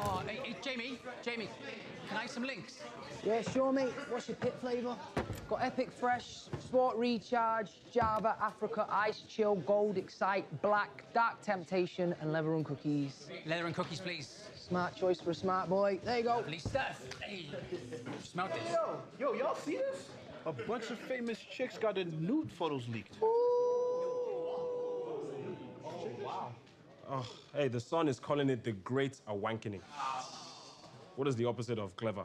Oh, hey, hey, Jamie, Jamie, can I have some Lynx? Yeah, sure, mate. What's your pit flavour? Got Epic Fresh, Sport Recharge, Java, Africa, Ice Chill, Gold, Excite, Black, Dark Temptation, and Leather and Cookies. Leather and cookies, please. Smart choice for a smart boy. There you go. Police stuff. Hey, smell this. Yo, yo, y'all see this? A bunch of famous chicks got their nude photos leaked. Oh, hey, the Sun is calling it the Great Awakening. What is the opposite of clever?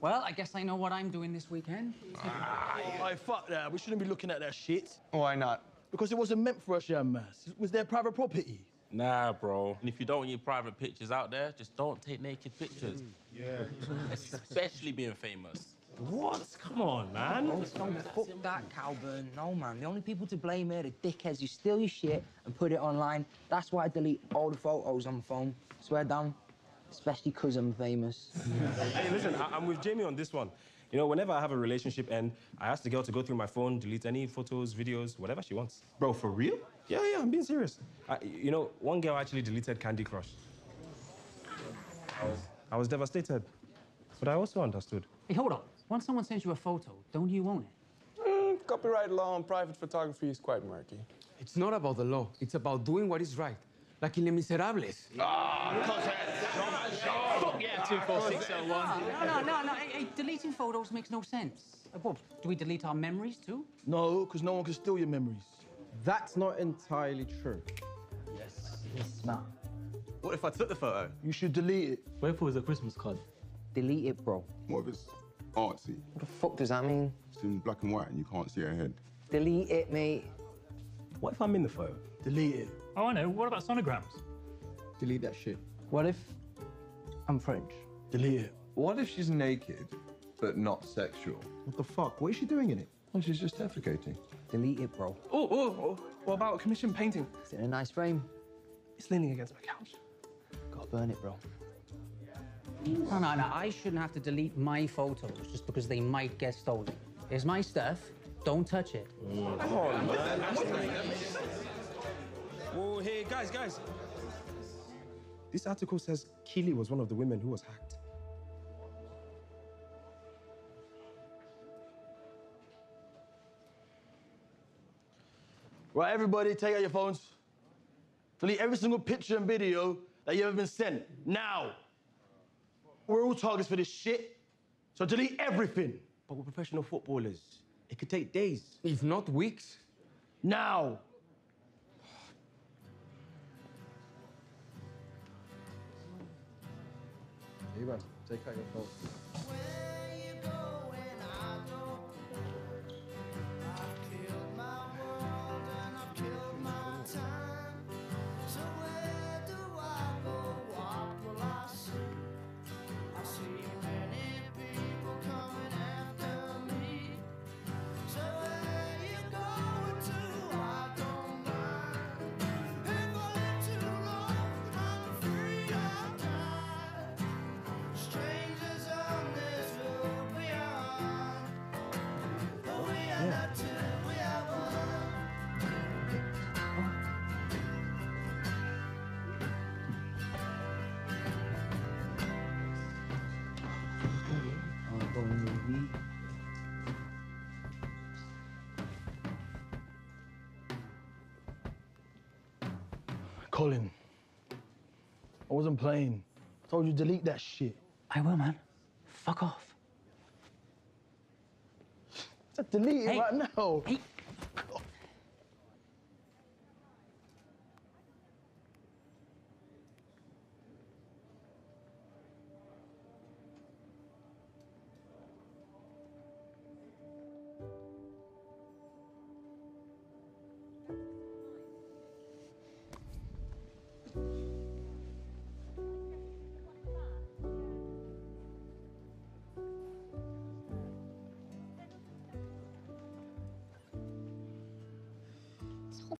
Well, I guess I know what I'm doing this weekend. Ah, hey, fuck that. We shouldn't be looking at that shit. Why not? Because it wasn't meant for us, young man. It was their private property. Nah, bro. And if you don't want your private pictures out there, just don't take naked pictures. Yeah. Especially being famous. What? Come on, man. Oh, fuck that, Calburn. No, man. The only people to blame are the dickheads who steal your shit and put it online. That's why I delete all the photos on my phone. Swear down. Especially because I'm famous. Hey, listen, I- I'm with Jamie on this one. You know, whenever I have a relationship end, I ask the girl to go through my phone, delete any photos, videos, whatever she wants. Bro, for real? Yeah, yeah, I'm being serious. I, you know, one girl actually deleted Candy Crush. I was, I was devastated, but I also understood. Hey, hold on. Once someone sends you a photo, don't you own it? Mm, copyright law on private photography is quite murky. It's not about the law. It's about doing what is right. Like in Les Miserables. Ah, Fuck yeah, ah, 24601. No, no, no, no. Hey, hey, deleting photos makes no sense. Uh, What, do we delete our memories too? No, because no one can steal your memories. That's not entirely true. Smart. What if I took the photo? You should delete it. What if it was a Christmas card? Delete it, bro. What if it's artsy? What the fuck does that mean? It's in black and white and you can't see her head. Delete it, mate. What if I'm in the photo? Delete it. Oh, I know. What about sonograms? Delete that shit. What if I'm French? Delete it. What if she's naked, but not sexual? What the fuck? What is she doing in it? Well, she's just defecating. Delete it, bro. Oh, oh, oh. What about a commissioned painting? It's in a nice frame. It's leaning against my couch. Gotta burn it, bro. No, no, no. I shouldn't have to delete my photos just because they might get stolen. It's my stuff. Don't touch it. Oh, hey, guys, guys. This article says Keeley was one of the women who was hacked. Right, everybody, take out your phones. Delete every single picture and video that you've ever been sent. Now. We're all targets for this shit. So delete everything. But we're professional footballers. It could take days. If not weeks. Now. Hey, man, take out your phone. Colin. I wasn't playing. I told you delete that shit. I will, man. Fuck off. Just delete it right now. Hey,